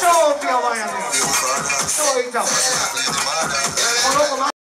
超ピアワンやねん。超いいじゃん